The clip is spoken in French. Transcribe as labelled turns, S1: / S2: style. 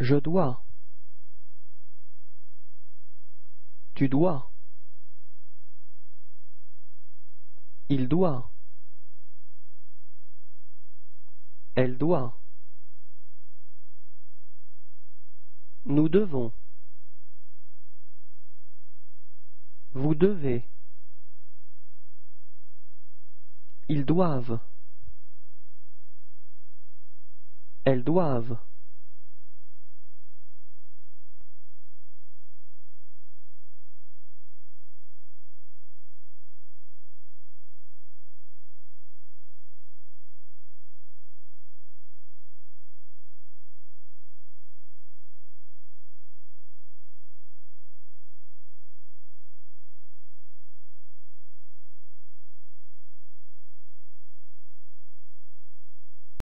S1: Je dois. Tu dois. Il doit. Elle doit. Nous devons. Vous devez. Ils doivent. Elles doivent.